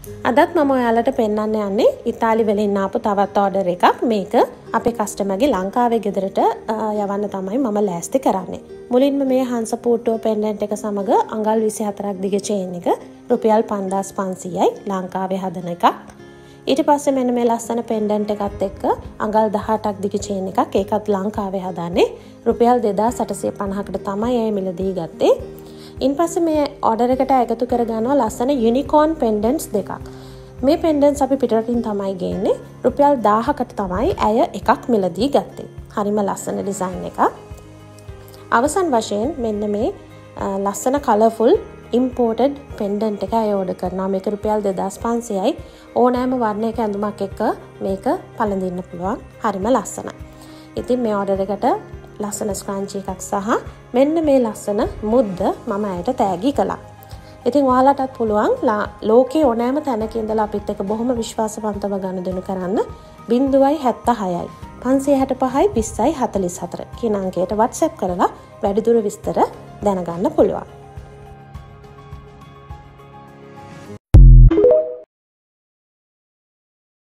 අදත් මම ඔයාලට පෙන්න්න යන්නේ ඉතාලි වෙලින් ආපු තවත් ඕඩර් එකක් මේක අපේ කස්ටමගේ ලංකාවේ ගෙදරට යවන්න තමයි මම ලෑස්ති කරන්නේ. මුලින්ම මේ හංස පූට්ටුව පෙන්ඩෙන්ට් එක සමඟ අඟල් විසි හතරක් දිග චේන් එක රුපියල් පන්දස් පන්සියයි ලංකාවේ හදන එකක්. ඊට පස්සේ මෙන මේ ලස්සන පෙන්ඩන්ට එකත් එක්ක අඟල් දහටක් දිග චේන එකක් ඒකත් ලංකාවේ හදන්නේ රුපියල් දෙදා සටසය පණහකට තමයි ඇය මිලදී ගත්තේ ඉන් පස්ස මේ ඔඩර එකට ඇගතු කරගන්නවා ලස්සන යුනිකෝන් පෙන්ඩන්ස් දෙකක්. මේ පෙන්ඩන්ස් අපි පිටරටින් තමයි ගේන්නේ. රුපියල් දාහකට තමයි ඇය එකක් මිලදී ගත්තේ. හරිම ලස්සන ඩිසයින් එක අවසන් වශයෙන් මෙන්න මේ ලස්සන කලෆුල් ඉම්පෝටඩ් පෙන්ඩන්ට එක අයෝඩ කරනා මේක රුපියල් දෙදස් පන්සයයි. ඕනෑම වර්ණයක ඇඳුමක් එක්ක මේක පලඳන්න පුළුවන්. හරිම ලස්සන ඉතින් මේ ඕඩර එකට ලස්සන ස්ක්‍රංචි එකක් සහ මෙන්න මේ ලස්සන මුද්ද මම ඇයට තෑගි කලා. ඉතින් වාලටත් පුළුවන් ලෝකේ ඕනෑම තැනකින්දලා අපිත් එක බොහොම විශ්වාසපන්තව ගණ දෙනු කරන්න බින්දුවයි හැත්ත හයයි. පන්සේ හැට පහයි පිස්සයි හතලිස් හතර කියනංකයට වත්සැප් කරලා වැඩිදුර විස්තර දැනගන්න පුළුවන්.